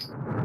You